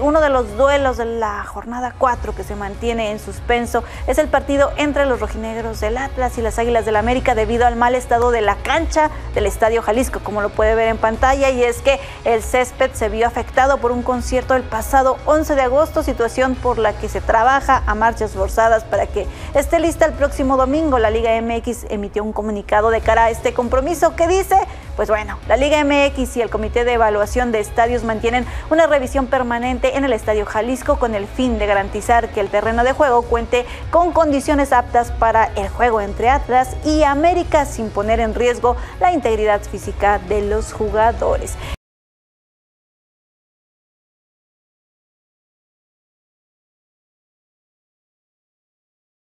Uno de los duelos de la jornada 4 que se mantiene en suspenso es el partido entre los rojinegros del Atlas y las Águilas del América debido al mal estado de la cancha del Estadio Jalisco, como lo puede ver en pantalla, y es que el césped se vio afectado por un concierto el pasado 11 de agosto, situación por la que se trabaja a marchas forzadas para que esté lista el próximo domingo. La Liga MX emitió un comunicado de cara a este compromiso que dice pues bueno, la Liga MX y el Comité de Evaluación de Estadios mantienen una revisión permanente en el Estadio Jalisco con el fin de garantizar que el terreno de juego cuente con condiciones aptas para el juego entre Atlas y América sin poner en riesgo la integridad física de los jugadores.